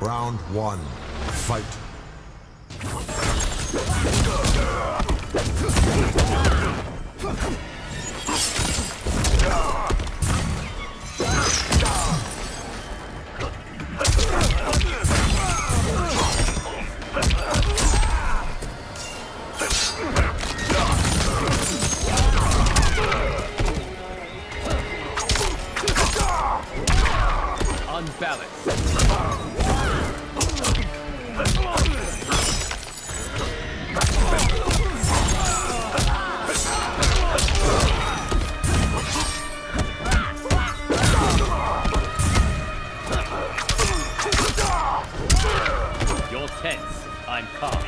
Round one. Fight. Unbalanced. Tense. I'm calm.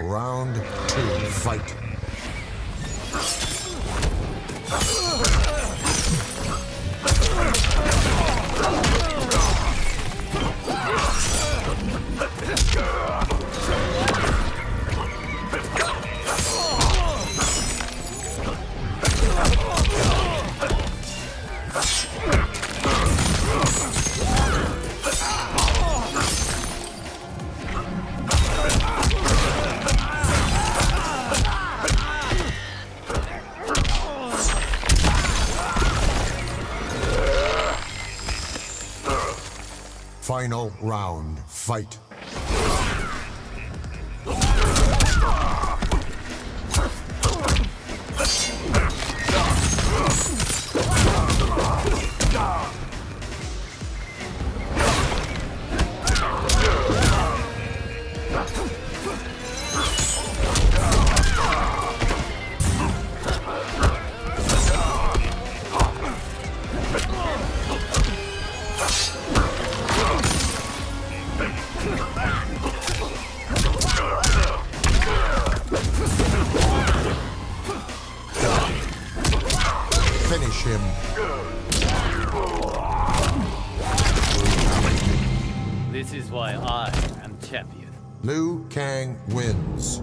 Round two. Fight. Final round. Fight. Finish him. This is why I am champion. Liu Kang wins.